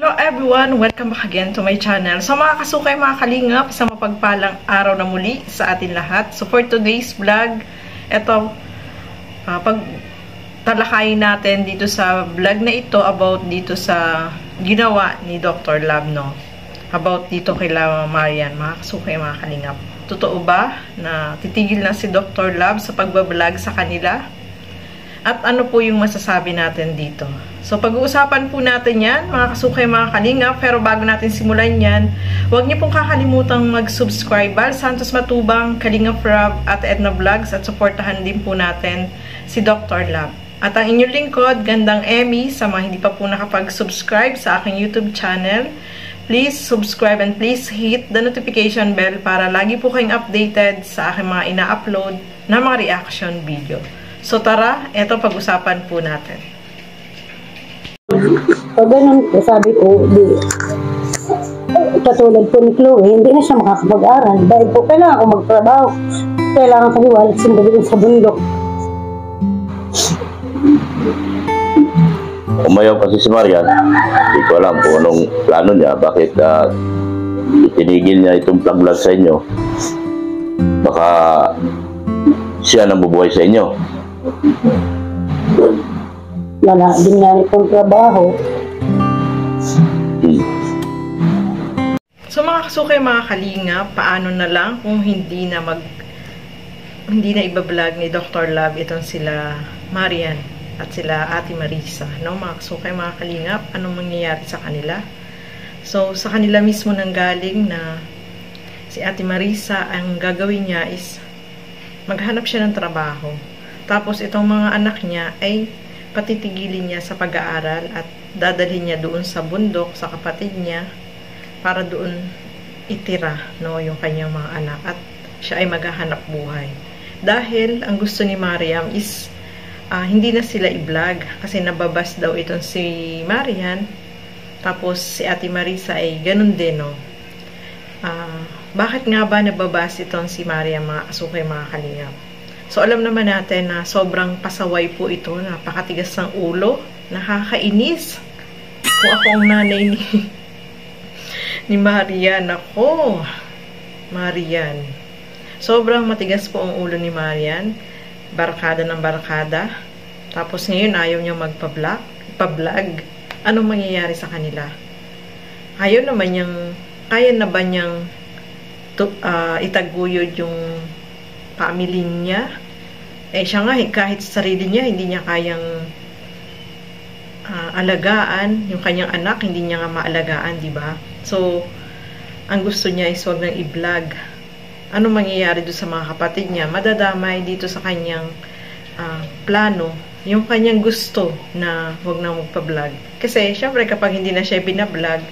Hello everyone! Welcome back again to my channel. So mga kasukay, mga kalingap, sa mapagpalang araw na muli sa atin lahat. So for today's vlog, ito, uh, pag talakayin natin dito sa vlog na ito about dito sa ginawa ni Dr. Lab, no? About dito kay Lama Marian, mga kasukay, mga kalingap. Totoo ba na titigil na si Dr. Lab sa pagbablog sa kanila? At ano po yung masasabi natin dito? So, pag-uusapan po natin yan, mga kasukay, mga kalingap. Pero bago natin simulan yan, huwag niyo pong kakalimutang mag-subscribe. Bal Santos Matubang, Kalingap Rob, at Edna Vlogs. At supportahan din po natin si Dr. Lab. At ang inyong lingkod, Gandang Emmy, sa mga hindi pa po nakapag-subscribe sa aking YouTube channel. Please subscribe and please hit the notification bell para lagi po kayong updated sa aking mga ina-upload na mga reaction video. So tara, eto pag-usapan po natin. So, ganun po, sabi ko, di, katulad po ni Chloe, hindi na siya makakapag-aral dahil po kailangan ko magtrabaho. Kailangan kami walit sundagin sa bundok. Umayaw kasi si Marian, hindi ko alam kung anong plano niya, bakit uh, itinigil niya itong vlog sa inyo. Baka siya nang bubuhay sa inyo. Wala din nga itong trabaho. Hmm. So mga kasukay, mga kalinga, paano na lang kung hindi na mag hindi na ibablog ni Dr. Love itong sila Marian at sila Ate Marisa, no? Mga kasukay, mga kalingap, anong mangyayari sa kanila? So, sa kanila mismo nang galing na si Ate Marisa, ang gagawin niya is maghanap siya ng trabaho. Tapos, itong mga anak niya ay patitigilin niya sa pag-aaral at dadalhin niya doon sa bundok, sa kapatid niya, para doon itira, no, yung kanyang mga anak. At siya ay maghahanap buhay. Dahil, ang gusto ni Mariam is uh, hindi na sila i-vlog kasi nababas daw itong si Marian tapos si Ate Marisa ay ganun din no uh, bakit nga ba nababas itong si Marian mga kasukay mga kalingap so alam naman natin na sobrang pasaway po ito napakatigas ng ulo nakakainis kung ako ang nanay ni ni Marian ako Marian sobrang matigas po ang ulo ni Marian barkada ng barkada. Tapos ngayon ayaw niya magpa-vlog, pa-vlog. Anong mangyayari sa kanila? Ayaw naman niyang, kaya na ba niyang to, uh, itaguyod yung family niya? Eh siya nga, kahit sa sarili niya, hindi niya kayang uh, alagaan. Yung kanyang anak, hindi niya nga maalagaan, di ba? So, ang gusto niya is wag nang i-vlog ano mangyayari doon sa mga kapatid niya, madadamay dito sa kanyang uh, plano, yung kanyang gusto na huwag na magpa-vlog. Kasi, syempre, kapag hindi na siya binablog,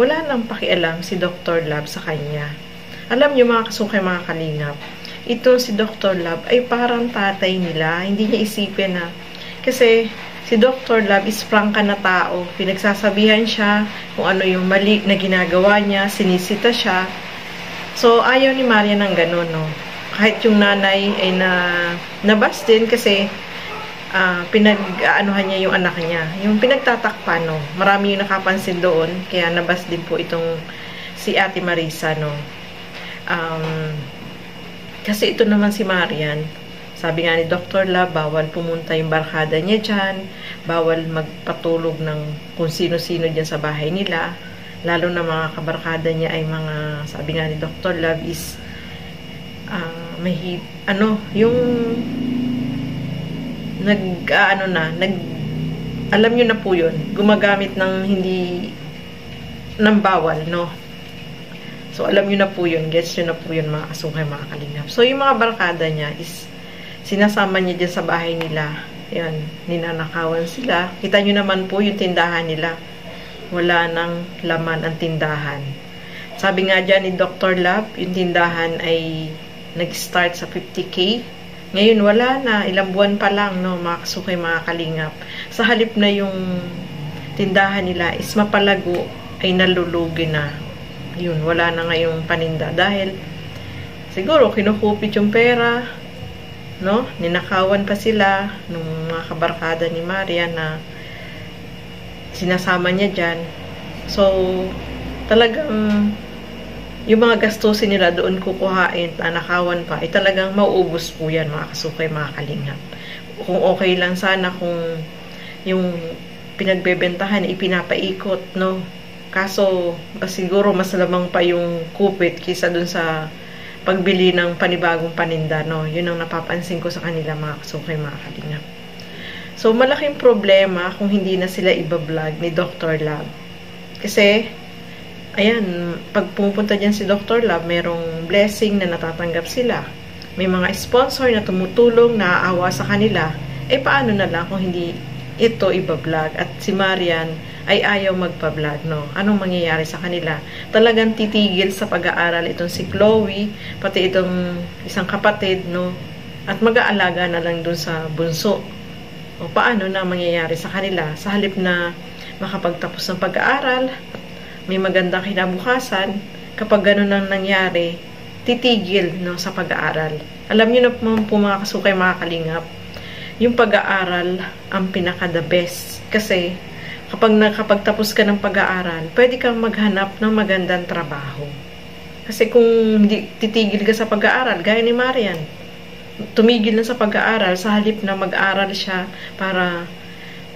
wala nang pakialam si Dr. Lab sa kanya. Alam niyo mga kasukay, mga kalingap, ito si Dr. Lab ay parang tatay nila. Hindi niya isipin na, kasi si Dr. Lab is prangka na tao. Pinagsasabihan siya kung ano yung mali na ginagawa niya, sinisita siya, So, ayaw ni Maria ng ganun, no? Kahit yung nanay ay na nabas din kasi uh, pinag-aanuhan niya yung anak niya. Yung pinagtatakpan, no? Marami yung nakapansin doon, kaya nabas din po itong si Ate Marisa, no? Um, kasi ito naman si Marian, sabi nga ni Dr. Lab, bawal pumunta yung barkada niya dyan, bawal magpatulog ng kung sino-sino dyan sa bahay nila, lalo na mga kabarkada niya ay mga, sabi nga ni Dr. Love is uh, may, ano, yung nag, uh, ano na, nag, alam nyo na po yun, gumagamit ng hindi, ng bawal, no? So, alam nyo na po yun, gets nyo na po yun, mga kasungay, mga kalingap. So, yung mga barkada niya is, sinasama niya dyan sa bahay nila, yan, ninanakawan sila. Kita nyo naman po yung tindahan nila wala nang laman ang tindahan. Sabi nga dyan ni Dr. Lab, yung tindahan ay nag-start sa 50k. Ngayon wala na, ilang buwan pa lang, no, mga kasukay, mga kalingap. Sa halip na yung tindahan nila is mapalago, ay nalulugi na. Yun, wala na ngayong paninda. Dahil, siguro, kinukupit yung pera, no? Ninakawan pa sila nung mga kabarkada ni Maria na sinasama niya dyan. So, talagang yung mga gastusin nila doon kukuhain, tanakawan pa, ay talagang mauubos po yan mga kasukay, mga kalingap. Kung okay lang sana kung yung pinagbebentahan, ipinapaikot, no? Kaso, siguro mas lamang pa yung kupit kisa dun sa pagbili ng panibagong paninda, no? Yun ang napapansin ko sa kanila, mga kasukay, mga kalingap. So, malaking problema kung hindi na sila iba-vlog ni Dr. Lab. Kasi, ayan, pag pumupunta dyan si Dr. Love, merong blessing na natatanggap sila. May mga sponsor na tumutulong, naaawa sa kanila. Eh, paano na lang kung hindi ito iba-vlog at si Marian ay ayaw magpa-vlog, no? Anong mangyayari sa kanila? Talagang titigil sa pag-aaral itong si Chloe, pati itong isang kapatid, no? At mag-aalaga na lang dun sa bunso. O paano na mangyayari sa kanila? Sa halip na makapagtapos ng pag-aaral may magandang kinabukasan, kapag ganun ang nangyari, titigil no, sa pag-aaral. Alam niyo na po, mga kasukay, mga kalingap, yung pag-aaral ang pinaka-the best. Kasi, kapag nakapagtapos ka ng pag-aaral, pwede kang maghanap ng magandang trabaho. Kasi kung hindi titigil ka sa pag-aaral, gaya ni Marian, tumigil na sa pag-aaral sa halip na mag-aral siya para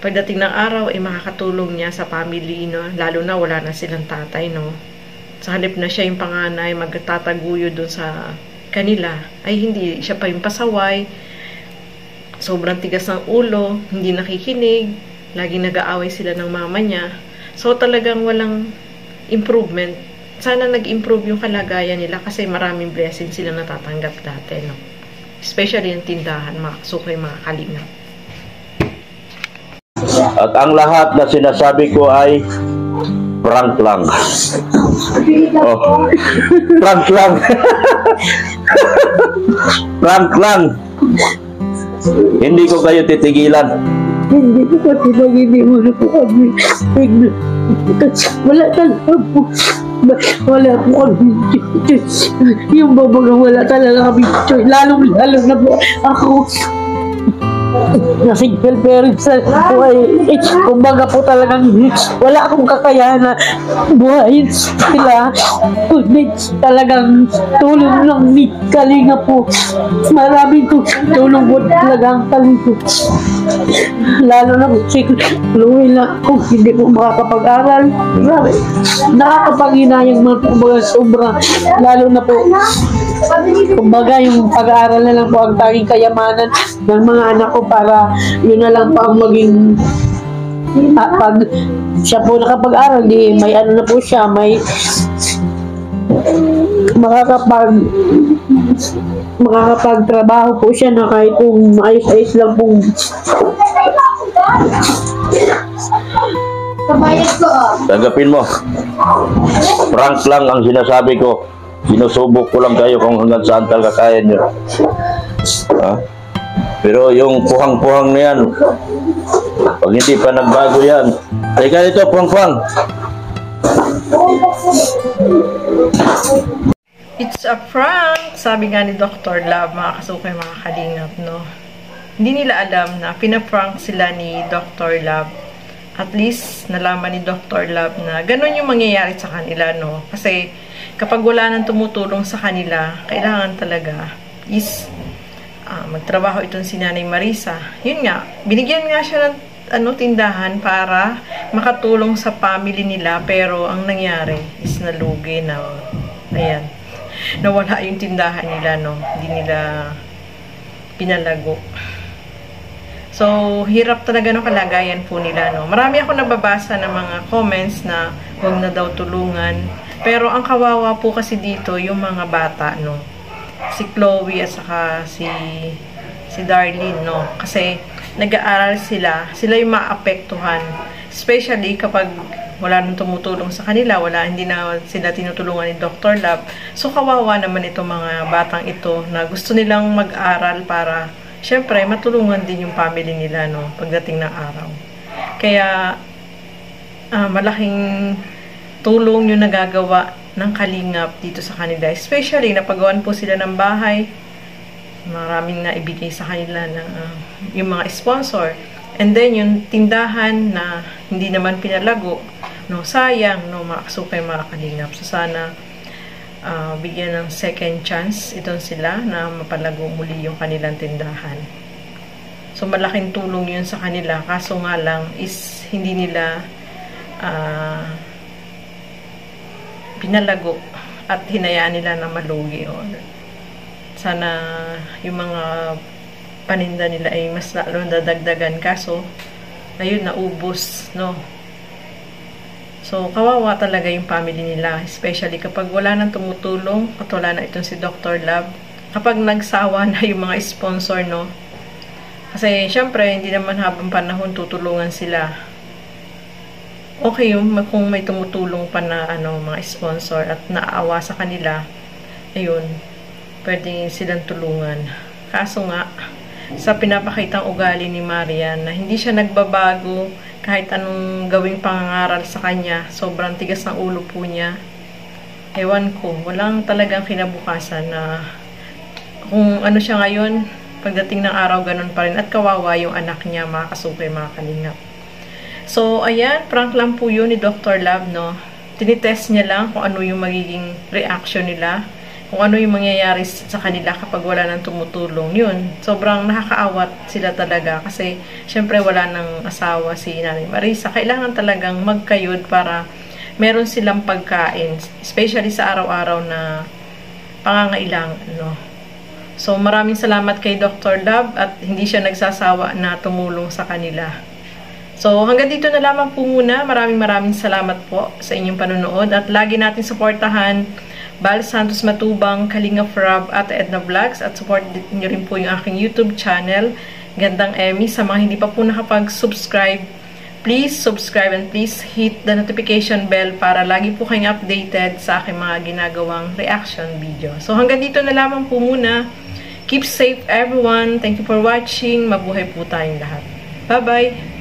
pagdating ng araw ay eh, makakatulong niya sa family, no? Lalo na wala na silang tatay, no? Sa halip na siya yung panganay, magtataguyo dun sa kanila, ay hindi siya pa yung pasaway, sobrang tigas ng ulo, hindi nakikinig, laging nag-aaway sila ng mama niya. So talagang walang improvement. Sana nag-improve yung kalagayan nila kasi maraming blessings sila natatanggap dati, no? Especially yung tindahan, mga sukay, mga kalingap. At ang lahat na sinasabi ko ay prank lang. Oh, prank lang. prank lang. Hindi ko kayo titigilan. Hindi po kasi pag hindi mo na po kami. Wala talaga po. Wala po kami. Yung babaga wala talaga kami. Lalong lalo na po ako single parent sa buhay. Eh, kumbaga po talagang wala akong kakayahan buhayin sila. Kundi talagang tulong lang ni Kalinga po. Maraming tulong po talaga ang Kalinga. Lalo na po si Chloe na kung hindi po makakapag-aral. Grabe. Nakakapag-inayang mga kumbaga sobra. Lalo na po Kumbaga, yung pag-aaral na lang po ang tanging kayamanan ng mga anak ko para yun na lang po ang maging ah, pag siya po nakapag-aral, di may ano na po siya, may makakapag makakapagtrabaho po siya na kahit kung maayos-ayos lang pong oh. Tanggapin mo. Prank lang ang sinasabi ko. Sinusubok ko lang kayo kung hanggang saan talaga kaya nyo. Ha? Pero yung puhang-puhang na yan, pag hindi pa nagbago yan, teka dito, puhang-puhang. It's a prank! Sabi nga ni Dr. Love, mga kasukay, mga kalingap, no? Hindi nila alam na pinaprank sila ni Dr. Love. At least, nalaman ni Dr. Love na ganun yung mangyayari sa kanila, no? Kasi, kapag wala nang tumutulong sa kanila, kailangan talaga is magtrabaho itong si Nanay Marisa. Yun nga, binigyan nga siya ng ano, tindahan para makatulong sa family nila pero ang nangyari is nalugi na ayan, nawala yung tindahan nila no, hindi nila pinalago. So, hirap talaga ng kalagayan po nila, no. Marami ako nababasa ng mga comments na huwag na daw tulungan pero ang kawawa po kasi dito, yung mga bata, no. Si Chloe at saka si si Darlene, no. Kasi nag-aaral sila, sila yung maapektuhan. Especially kapag wala nang tumutulong sa kanila, wala, hindi na sila tinutulungan ni Dr. Love. So, kawawa naman itong mga batang ito na gusto nilang mag-aral para, syempre, matulungan din yung family nila, no, pagdating ng araw. Kaya, uh, malaking tulong yung nagagawa ng kalingap dito sa kanila. Especially, napagawan po sila ng bahay. Maraming na ibigay sa kanila ng uh, yung mga sponsor. And then, yung tindahan na hindi naman pinalago, No, sayang, no, mga kasukay, mga kalingap. So, sana uh, bigyan ng second chance itong sila na mapalago muli yung kanilang tindahan. So, malaking tulong yun sa kanila. Kaso nga lang is hindi nila uh, pinalago at hinayaan nila na malugi. O, sana yung mga paninda nila ay mas lalo dadagdagan. Kaso, ayun, naubos, no? So, kawawa talaga yung family nila. Especially kapag wala nang tumutulong at wala na itong si Dr. Love. Kapag nagsawa na yung mga sponsor, no? Kasi, syempre, hindi naman habang panahon tutulungan sila. Okay kung may tumutulong pa na ano, mga sponsor at naawa sa kanila, ayun, pwede silang tulungan. Kaso nga, sa pinapakitang ugali ni Marian na hindi siya nagbabago kahit anong gawing pangangaral sa kanya. Sobrang tigas ng ulo po niya. Ewan ko, walang talagang kinabukasan na kung ano siya ngayon, pagdating ng araw, ganun pa rin. At kawawa yung anak niya, mga kasukay, mga kalingap. So, ayan, prank lang po yun ni Dr. Love, no? Tinitest niya lang kung ano yung magiging reaction nila kung ano yung mangyayari sa kanila kapag wala nang tumutulong. Yun, sobrang nakakaawat sila talaga kasi syempre wala nang asawa si Nanay Marisa. Kailangan talagang magkayod para meron silang pagkain, especially sa araw-araw na pangangailangan. No? So, maraming salamat kay Dr. Love at hindi siya nagsasawa na tumulong sa kanila. So, hanggang dito na lamang po muna. Maraming maraming salamat po sa inyong panonood at lagi natin suportahan Bal Santos Matubang, Kalinga Frab at Edna Vlogs at support niyo rin po yung aking YouTube channel, Gandang Emmy. Sa mga hindi pa po nakapag-subscribe, please subscribe and please hit the notification bell para lagi po kayong updated sa aking mga ginagawang reaction video. So hanggang dito na lamang po muna. Keep safe everyone. Thank you for watching. Mabuhay po tayong lahat. Bye-bye!